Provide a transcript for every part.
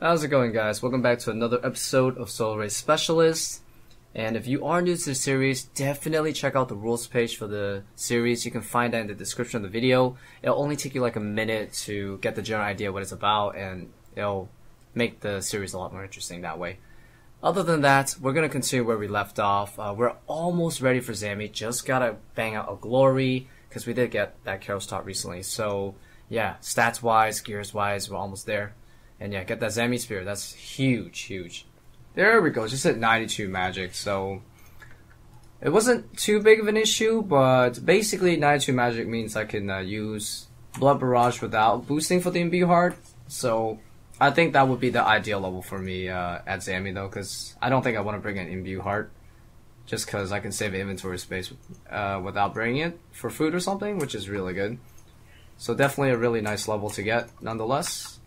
How's it going, guys? Welcome back to another episode of Solo Raids Specialist. And if you are new to the series, definitely check out the rules page for the series. You can find that in the description of the video. It'll only take you like a minute to get the general idea what it's about, and it'll make the series a lot more interesting that way. Other than that, we're gonna continue where we left off. Uh, we're almost ready for Zammy. Just gotta bang out a glory because we did get that Karil's Top recently. So yeah, stats wise, gears wise, we're almost there. And yeah, get that Zammy Spear. That's huge, huge. There we go. Just at 92 magic. So it wasn't too big of an issue, but basically 92 magic means I can uh, use Blood Barrage without boosting for the imbue heart. So I think that would be the ideal level for me uh, at Zammy though, because I don't think I want to bring an imbue heart. Just because I can save inventory space uh, without bringing it for food or something, which is really good. So definitely a really nice level to get, nonetheless.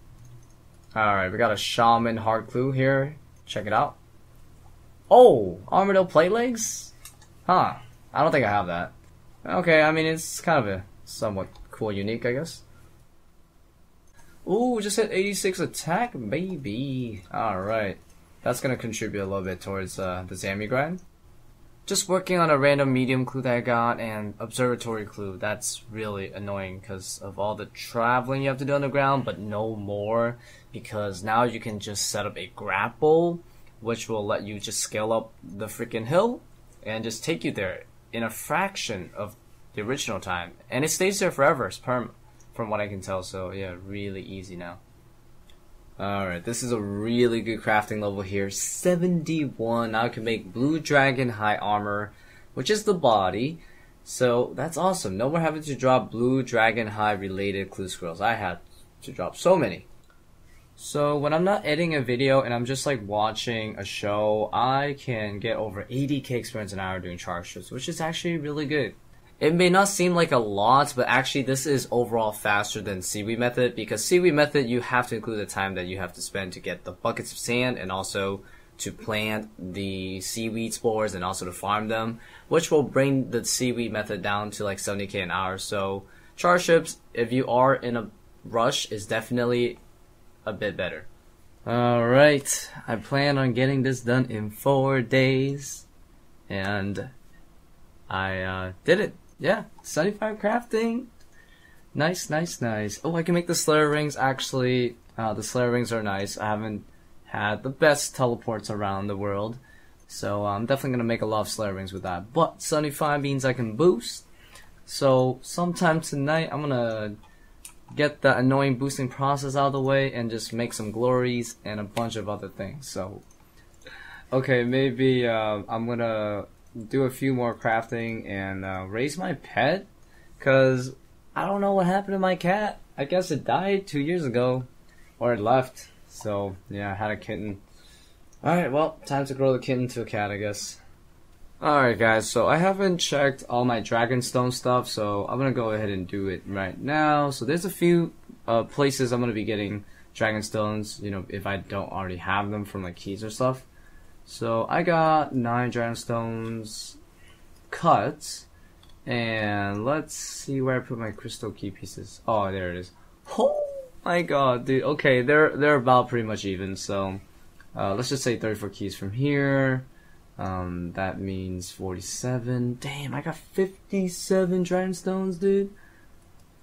Alright, we got a Shaman Heart Clue here. Check it out. Oh, Armadyl plate legs? Huh. I don't think I have that. Okay, I mean, it's kind of a somewhat cool, unique, I guess. Ooh, just hit 86 attack, baby. Alright. That's gonna contribute a little bit towards uh, the Zammy grind. Just working on a random medium clue that I got and observatory clue. That's really annoying because of all the traveling you have to do on the ground, but no more because now you can just set up a grapple, which will let you just scale up the freaking hill and just take you there in a fraction of the original time, and it stays there forever. It's perm, from what I can tell. So yeah, really easy now. Alright, this is a really good crafting level here. 71. Now I can make Blue Dragonhide Armor, which is the body. So that's awesome. No more having to drop Blue Dragonhide related clue scrolls. I had to drop so many. So when I'm not editing a video and I'm just like watching a show, I can get over 80k experience an hour doing charter ships, which is actually really good. It may not seem like a lot, but actually this is overall faster than Seaweed Method because Seaweed Method you have to include the time that you have to spend to get the buckets of sand and also to plant the seaweed spores and also to farm them, which will bring the Seaweed Method down to like 70k an hour. So charter ships, if you are in a rush, is definitely a bit better. Alright, I plan on getting this done in four days. And I uh, did it. Yeah, 75 crafting. Nice, nice, nice. Oh, I can make the Slayer rings. Actually, uh, the Slayer rings are nice. I haven't had the best teleports around the world. So I'm definitely going to make a lot of Slayer rings with that. But 75 means I can boost. So sometime tonight, I'm going to get the annoying boosting process out of the way and just make some glories and a bunch of other things. So, okay, maybe uh, I'm going to do a few more crafting and uh, raise my pet because I don't know what happened to my cat. I guess it died two years ago or it left. So yeah, I had a kitten. Alright, well, time to grow the kitten to a cat, I guess. Alright guys, so I haven't checked all my Dragonstone stuff, so I'm gonna go ahead and do it right now. So there's a few uh, places I'm gonna be getting Dragonstones, you know, if I don't already have them from like keys or stuff. So I got nine Dragonstones cut. And let's see where I put my crystal key pieces. Oh, there it is. Oh my god, dude. Okay, they're they're about pretty much even. So uh, let's just say 34 keys from here. Um, that means 47. Damn, I got 57 dragon stones, dude.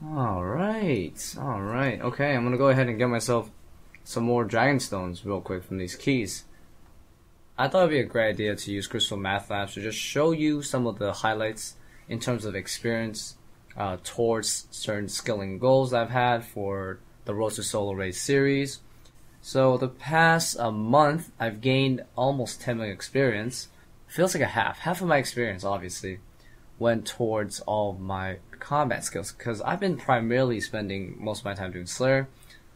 Alright, alright. Okay, I'm gonna go ahead and get myself some more dragon stones real quick from these keys. I thought it'd be a great idea to use Crystal Math Labs to just show you some of the highlights in terms of experience uh, towards certain skilling goals I've had for the Road to Solo Raids series. So the past uh, month, I've gained almost 10 million experience. Feels like a half. Half of my experience, obviously, went towards all my combat skills because I've been primarily spending most of my time doing Slayer,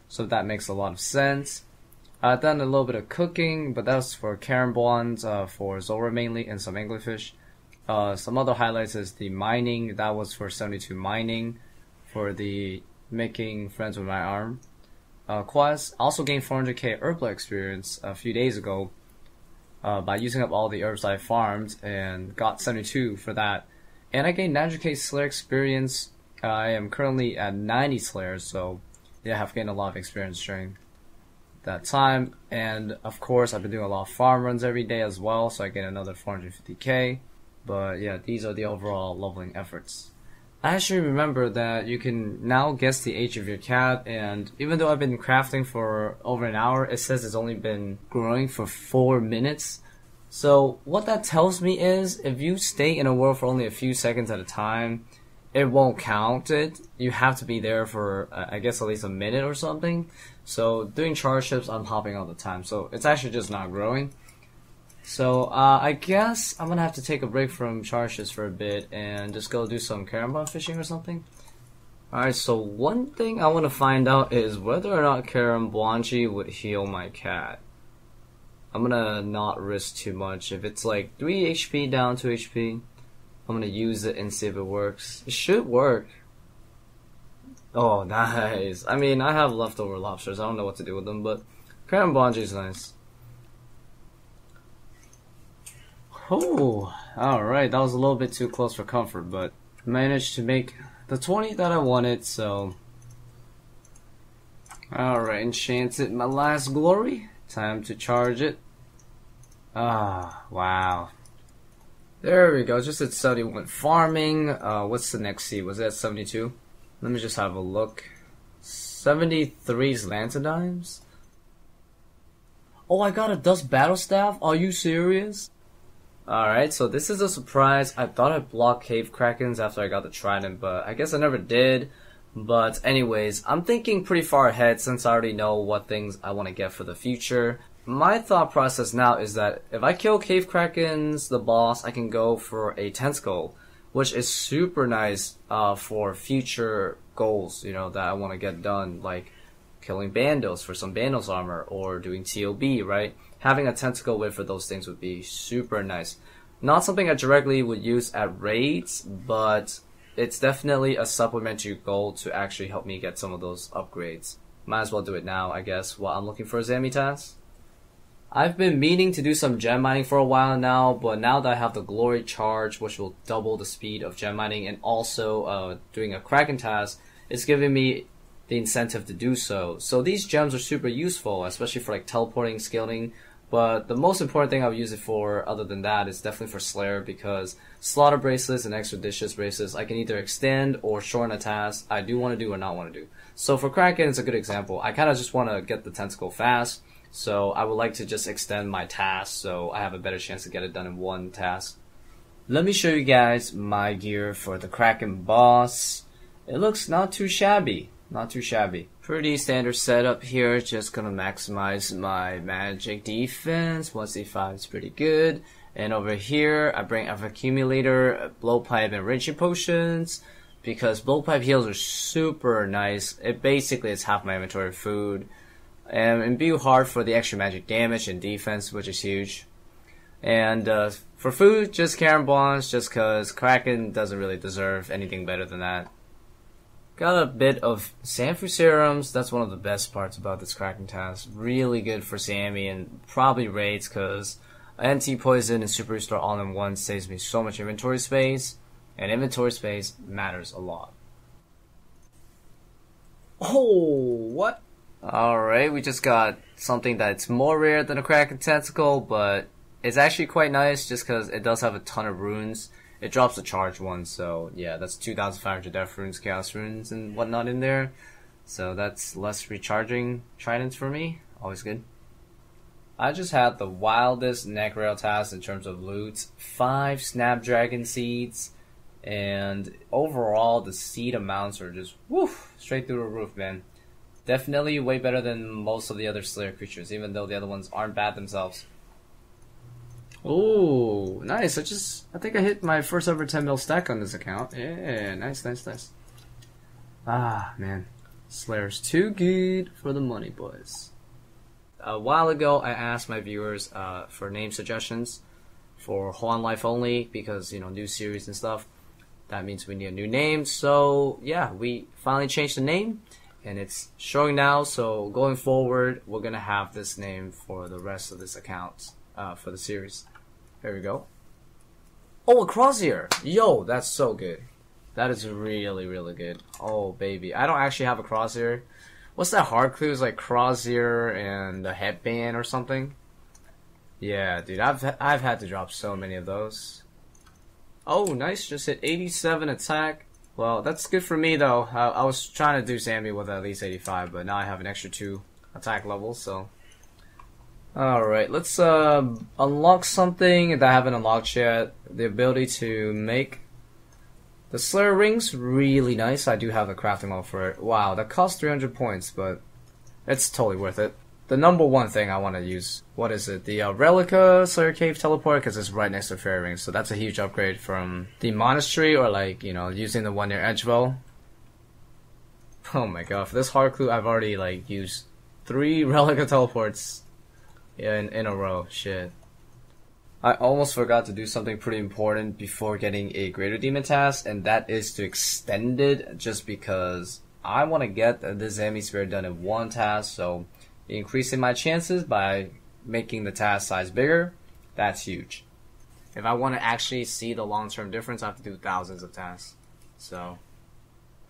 so that makes a lot of sense. I've done a little bit of cooking, but that's for Karambwans, uh, for Zulrah mainly, and some anglerfish. Uh, some other highlights is the mining. That was for 72 mining, for the making friends with my arm. Uh, quest also gained 400k herbal experience a few days ago uh, by using up all the herbs I farmed and got 72 for that. And I gained 900k Slayer experience. I am currently at 90 Slayers, so yeah, I have gained a lot of experience during that time. And of course, I've been doing a lot of farm runs every day as well, so I get another 450k. But yeah, these are the overall leveling efforts. I actually remember that you can now guess the age of your cat, and even though I've been crafting for over an hour, it says it's only been growing for four minutes. So what that tells me is if you stay in a world for only a few seconds at a time, it won't count it. You have to be there for uh, I guess at least a minute or something. So doing charter ships, I'm hopping all the time. So it's actually just not growing. So uh, I guess I'm gonna have to take a break from charter ships for a bit and just go do some Karambwan fishing or something. Alright, so one thing I want to find out is whether or not Karambwanji would heal my cat. I'm gonna not risk too much. If it's like 3 HP down 2 HP, I'm gonna use it and see if it works. It should work. Oh, nice. I mean, I have leftover lobsters. I don't know what to do with them, but Karambwanji is nice. Oh, alright. That was a little bit too close for comfort, but managed to make the 20 that I wanted, so... Alright, enchanted my last glory. Time to charge it. Ah, wow. There we go, just at 71. Farming, uh, what's the next seed? Was that 72? Let me just have a look. 73's Lantadymes? Oh, I got a Dust Battle Staff? Are you serious? Alright, so this is a surprise. I thought I'd block Cave Krakens after I got the Trident, but I guess I never did. But anyways, I'm thinking pretty far ahead since I already know what things I want to get for the future my thought process now is that if I kill Cave Krakens, the boss, I can go for a Tentacle, which is super nice uh, for future goals, you know, that I want to get done, like killing Bandos for some Bandos armor, or doing TOB, right? Having a Tentacle whip for those things would be super nice. Not something I directly would use at raids, but it's definitely a supplementary goal to actually help me get some of those upgrades. Might as well do it now, I guess, while I'm looking for a Zamitas. I've been meaning to do some gem mining for a while now, but now that I have the glory charge, which will double the speed of gem mining, and also uh, doing a kraken task, it's giving me the incentive to do so. So these gems are super useful, especially for like teleporting, scaling. But the most important thing I'll use it for, other than that, is definitely for Slayer because slaughter bracelets and expeditious bracelets I can either extend or shorten a task I do want to do or not want to do. So for Kraken, it's a good example. I kind of just want to get the tentacle fast so I would like to just extend my task so I have a better chance to get it done in one task. Let me show you guys my gear for the Kraken boss. It looks not too shabby. Not too shabby. Pretty standard setup here. Just gonna maximize my magic defense. 1c5 is pretty good. And over here, I bring F accumulator, blowpipe, and ranging potions. Because blowpipe heals are super nice. It basically is half my inventory food. And imbue heart for the extra magic damage and defense, which is huge. And uh, for food, just Karambwans, just cause Kraken doesn't really deserve anything better than that. Got a bit of Sanfew serums. That's one of the best parts about this Kraken task. Really good for Zammy and probably raids because anti poison and super restore all in one saves me so much inventory space, and inventory space matters a lot. Oh, what? Alright, we just got something that's more rare than a Kraken Tentacle, but it's actually quite nice just because it does have a ton of runes. It drops a charge one, so yeah, that's 2,500 Death runes, Chaos runes, and whatnot in there. So that's less recharging tridents for me. Always good. I just had the wildest nechryael task in terms of loot. Five Snapdragon seeds, and overall the seed amounts are just woof straight through the roof, man. Definitely way better than most of the other Slayer creatures, even though the other ones aren't bad themselves. Oh, nice. I just, I think I hit my first ever 10 mil stack on this account. Yeah, nice, nice, nice. Ah, man. Slayer's too good for the money, boys. A while ago, I asked my viewers uh, for name suggestions for Hole on Life only because, you know, new series and stuff. That means we need a new name. So, yeah, we finally changed the name and it's showing now. So going forward, we're gonna have this name for the rest of this account uh, for the series. There we go. Oh, a crosshair! Yo, that's so good. That is really, really good. Oh, baby. I don't actually have a crosshair, What's that hard clue? It's like Crozier and a headband or something. Yeah, dude, I've I've had to drop so many of those. Oh, nice! Just hit 87 attack. Well, that's good for me though. I, I was trying to do Zammy with at least 85, but now I have an extra two attack levels, so. Alright, let's uh, unlock something that I haven't unlocked yet. The ability to make the Slayer rings, really nice. I do have the crafting model for it. Wow, that costs 300 points, but it's totally worth it the number one thing I want to use, what is it? The uh, Rellekka Slayer Cave teleport, because it's right next to Fairy Ring, so that's a huge upgrade from the Monastery or like, you know, using the one near Edgeville. Oh my god, for this hard clue, I've already like used three Rellekka teleports in, in a row. Shit. I almost forgot to do something pretty important before getting a Greater Demon task, and that is to extend it just because I want to get the Zammy Spear done in one task, so increasing my chances by making the task size bigger, that's huge. If I want to actually see the long term difference, I have to do thousands of tasks. So.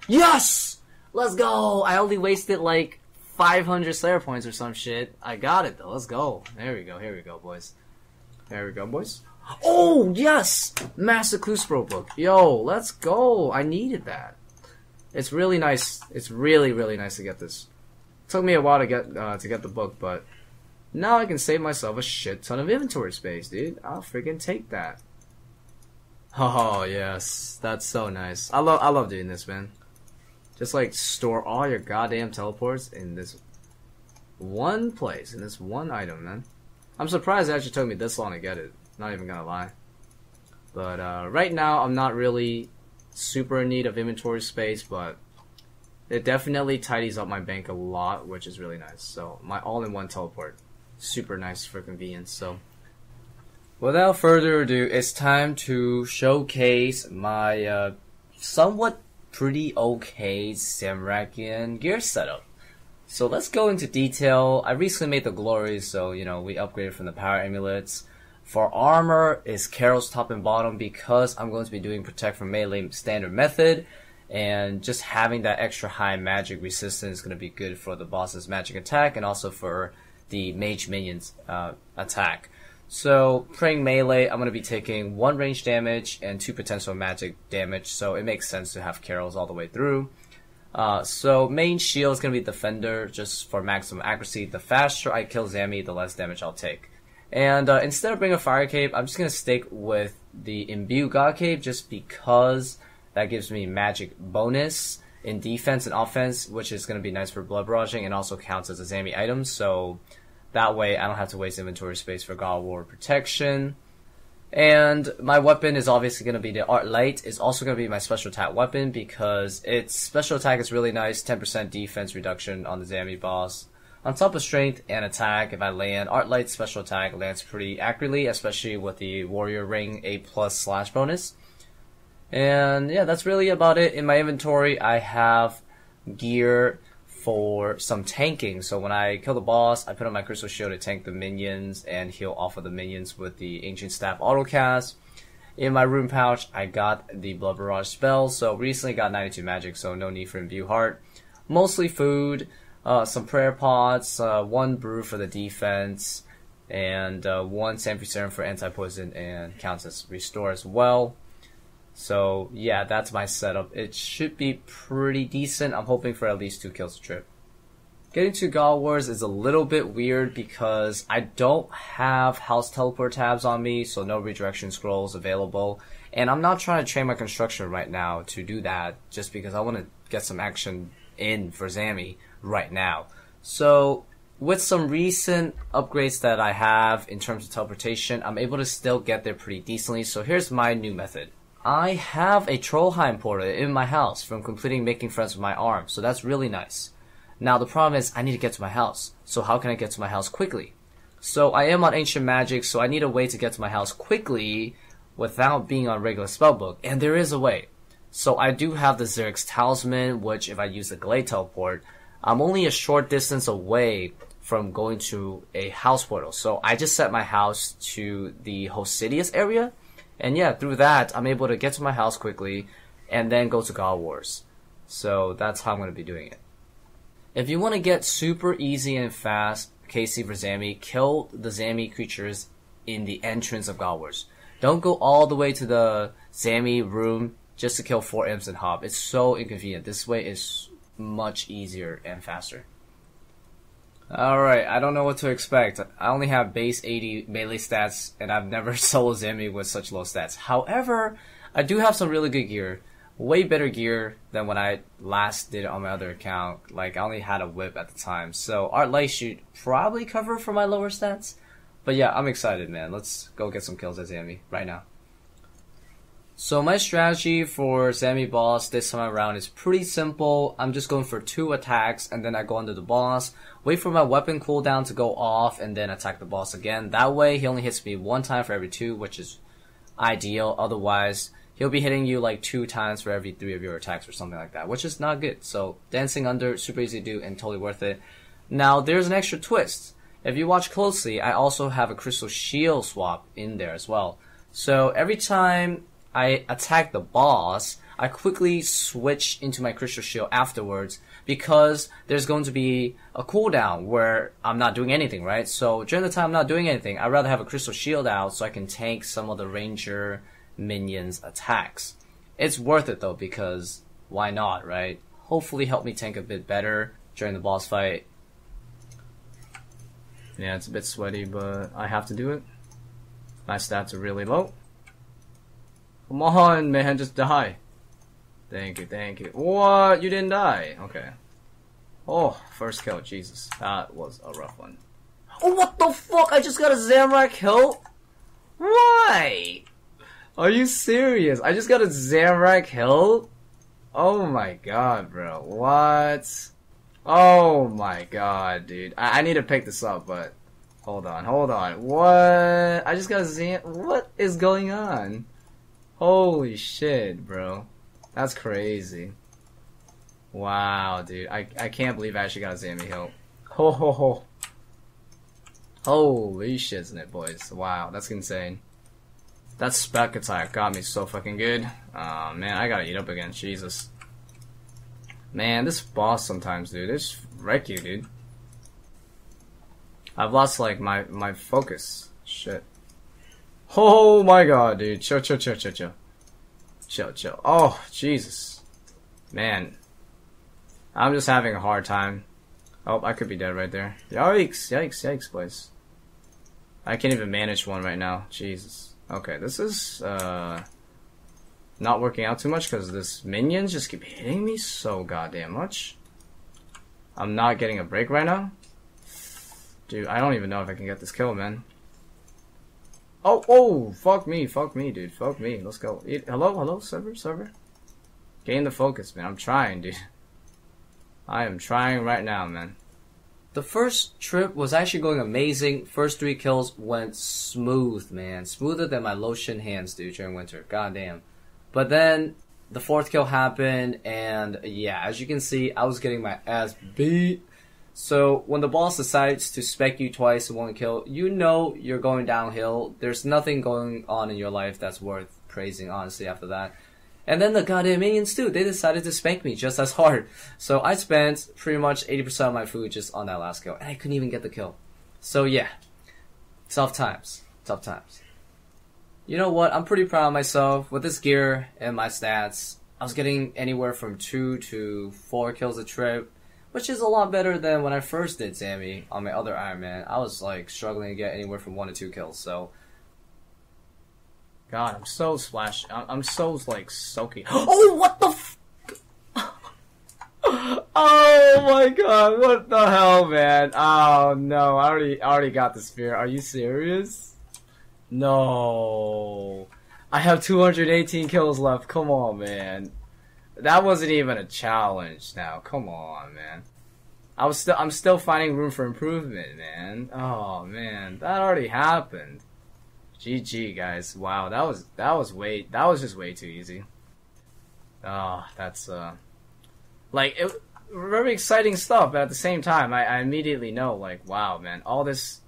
Yes! Let's go! I only wasted like 500 Slayer points or some shit. I got it though. Let's go. There we go. Here we go, boys. There we go, boys. Oh, yes! Master Clue Scroll Book. Yo, let's go. I needed that. It's really nice. It's really, really nice to get this. Took me a while to get uh, to get the book, but now I can save myself a shit ton of inventory space, dude. I'll freaking take that. Oh yes, that's so nice. I love I love doing this, man. Just like store all your goddamn teleports in this one place, in this one item, man. I'm surprised it actually took me this long to get it. Not even gonna lie. But uh, right now, I'm not really super in need of inventory space, but it definitely tidies up my bank a lot, which is really nice. So my all-in-one teleport, super nice for convenience. So without further ado, it's time to showcase my uh, somewhat pretty okay Zamorakian gear setup. So let's go into detail. I recently made the glories, so you know we upgraded from the power amulets. For armor is Karil's top and bottom because I'm going to be doing protect from melee standard method and just having that extra high magic resistance is going to be good for the boss's magic attack and also for the mage minions uh, attack. So praying melee, I'm going to be taking one range damage and two potential magic damage, so it makes sense to have Karils all the way through. Uh, so main shield is going to be defender, just for maximum accuracy. The faster I kill Zammy, the less damage I'll take. And uh, instead of bringing a fire cape, I'm just going to stick with the imbue god cape, just because that gives me magic bonus in defense and offense, which is going to be nice for blood barraging and also counts as a Zammy item. So that way I don't have to waste inventory space for God War protection. And my weapon is obviously going to be the Arclight. It's also going to be my special attack weapon because its special attack is really nice. 10% defense reduction on the Zammy boss. On top of strength and attack, if I land, Arclight special attack lands pretty accurately, especially with the Warrior Ring A plus slash bonus. And yeah, that's really about it. In my inventory, I have gear for some tanking. So when I kill the boss, I put on my crystal shield to tank the minions and heal off of the minions with the ancient staff autocast. In my rune pouch, I got the blood barrage spell. So recently got 92 magic, so no need for imbue heart. Mostly food, uh, some prayer pots, uh, one brew for the defense, and uh, one Sanfew serum for anti poison and counts as restore as well. So yeah, that's my setup. It should be pretty decent. I'm hoping for at least two kills a trip. Getting to God Wars is a little bit weird because I don't have house teleport tabs on me, so no redirection scrolls available. And I'm not trying to train my construction right now to do that, just because I want to get some action in for Zammy right now. So with some recent upgrades that I have in terms of teleportation, I'm able to still get there pretty decently. So here's my new method. I have a Trollheim portal in my house from completing making friends with my arm, so that's really nice. Now the problem is I need to get to my house. So how can I get to my house quickly? So I am on Ancient Magic, so I need a way to get to my house quickly without being on regular spellbook, and there is a way. So I do have the Xeric's Talisman, which if I use the Glade Teleport, I'm only a short distance away from going to a house portal. So I just set my house to the Hosidius area, and yeah, through that, I'm able to get to my house quickly and then go to God Wars. So that's how I'm going to be doing it. If you want to get super easy and fast KC for Zammy, kill the Zammy creatures in the entrance of God Wars. Don't go all the way to the Zammy room just to kill four imps and hop. It's so inconvenient. This way is much easier and faster. Alright, I don't know what to expect. I only have base 80 melee stats, and I've never solo Zammy with such low stats. However, I do have some really good gear. Way better gear than when I last did on my other account. Like, I only had a whip at the time. So, Arclight should probably cover for my lower stats. But yeah, I'm excited, man. Let's go get some kills as Zammy right now. So my strategy for Zammy boss this time around is pretty simple. I'm just going for two attacks and then I go under the boss, wait for my weapon cooldown to go off and then attack the boss again. That way he only hits me one time for every two, which is ideal. Otherwise, he'll be hitting you like two times for every three of your attacks or something like that, which is not good. So dancing under, super easy to do and totally worth it. Now there's an extra twist. If you watch closely, I also have a crystal shield swap in there as well. So every time I attack the boss, I quickly switch into my crystal shield afterwards because there's going to be a cooldown where I'm not doing anything, right? So during the time I'm not doing anything, I'd rather have a crystal shield out so I can tank some of the ranger minions attacks. It's worth it though because why not, right? Hopefully help me tank a bit better during the boss fight. Yeah, it's a bit sweaty, but I have to do it. My stats are really low. Come on, man, just die. Thank you, thank you. What? You didn't die? Okay. Oh, first kill, Jesus. That was a rough one. Oh, what the fuck? I just got a Zamorak hilt? Why? Are you serious? I just got a Zamorak hilt? Oh my god, bro. What? Oh my god, dude. I, I need to pick this up, but... Hold on, hold on. What? I just got a Zam... What is going on? Holy shit, bro. That's crazy. Wow, dude. I, I can't believe I actually got a Zammy hilt. Ho ho ho. Holy shit, isn't it, boys? Wow, that's insane. That spec attack got me so fucking good. Oh man, I gotta eat up again. Jesus. Man, this boss sometimes, dude, it's wreck you, dude. I've lost like my my focus. Shit. Oh my god, dude. Chill, chill, chill, chill, chill. Chill, chill. Oh, Jesus. Man. I'm just having a hard time. Oh, I could be dead right there. Yikes, yikes, yikes, boys. I can't even manage one right now. Jesus. Okay, this is, uh... Not working out too much because this minions just keep hitting me so goddamn much. I'm not getting a break right now. Dude, I don't even know if I can get this kill, man. Oh, oh, fuck me, fuck me, dude, fuck me. Let's go. Hello, hello, server, server. Gain the focus, man. I'm trying, dude. I am trying right now, man. The first trip was actually going amazing. First three kills went smooth, man. Smoother than my lotion hands do during winter. Goddamn. But then the fourth kill happened, and yeah, as you can see, I was getting my ass beat so when the boss decides to spec you twice in one kill, you know you're going downhill. There's nothing going on in your life that's worth praising, honestly, after that. And then the goddamn minions too, they decided to spank me just as hard. So I spent pretty much 80% of my food just on that last kill, and I couldn't even get the kill. So yeah, tough times, tough times. You know what, I'm pretty proud of myself. With this gear and my stats, I was getting anywhere from 2 to 4 kills a trip which is a lot better than when I first did Zammy on my other Iron Man. I was like struggling to get anywhere from one to two kills. So, God, I'm so splash. I'm so like soaking. oh, what the? F- oh my God! What the hell, man? Oh no! I already I already got the spear. Are you serious? No. I have 218 kills left. Come on, man. That wasn't even a challenge. Now, come on, man. I was still, I'm still finding room for improvement, man. Oh man, that already happened. GG, guys. Wow, that was that was way that was just way too easy. Oh, that's uh, like it, very exciting stuff. But at the same time, I, I immediately know, like, wow, man, all this,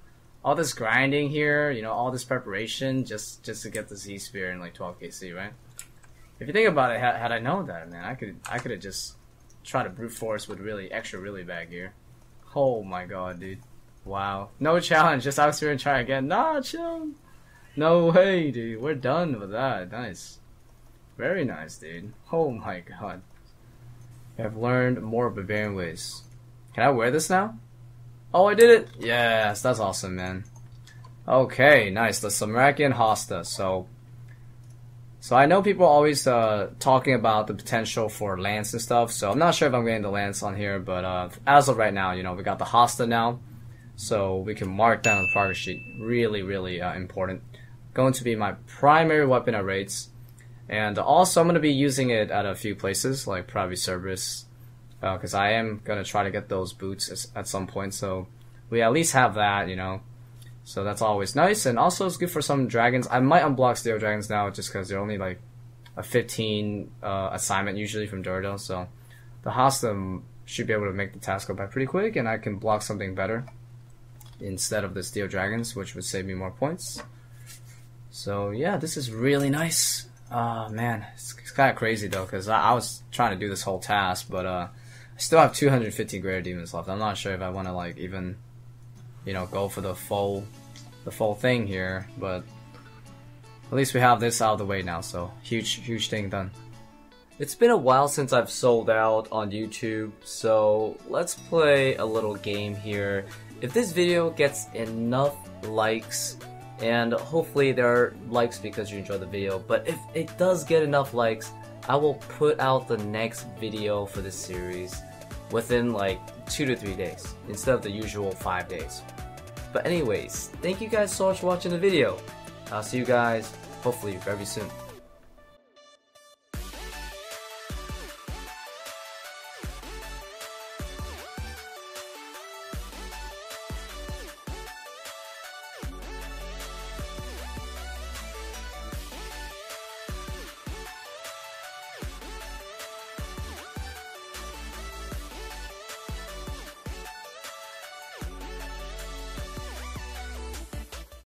all this grinding here, you know, all this preparation just just to get the Z spear in like 12 KC, right? If you think about it, had, had I known that, man, I could I could have just tried to brute force with really extra really bad gear. Oh my god, dude. Wow. No challenge, just out here and try again. Nah, chill. No way, dude. We're done with that. Nice. Very nice, dude. Oh my god. I've learned more barbarian ways. Can I wear this now? Oh, I did it! Yes, that's awesome, man. Okay, nice. The Zamorakian Hasta. So, so I know people are always uh, talking about the potential for lance and stuff. So I'm not sure if I'm getting the lance on here, but uh, as of right now, you know, we got the Hasta now, so we can mark down the progress sheet. Really, really uh, important. Going to be my primary weapon at raids, and also I'm going to be using it at a few places like Private Service, because uh, I am going to try to get those boots at some point. So we at least have that, you know. So that's always nice, and also it's good for some dragons. I might unblock Steel Dragons now just because they're only like a 15 uh, assignment usually from Duradel. So the Hostum should be able to make the task go by pretty quick, and I can block something better instead of the Steel Dragons, which would save me more points. So yeah, this is really nice. Oh man, it's, it's kind of crazy though, because I, I, was trying to do this whole task, but uh, I still have 250 Greater Demons left. I'm not sure if I want to like even, you know, go for the full, the full thing here. But at least we have this out of the way now. So huge, huge thing done. It's been a while since I've sold out on YouTube, so let's play a little game here. If this video gets enough likes, and hopefully there are likes because you enjoy the video, but if it does get enough likes, I will put out the next video for this series within like two to three days instead of the usual five days. But anyways, thank you guys so much for watching the video. I'll see you guys hopefully very soon.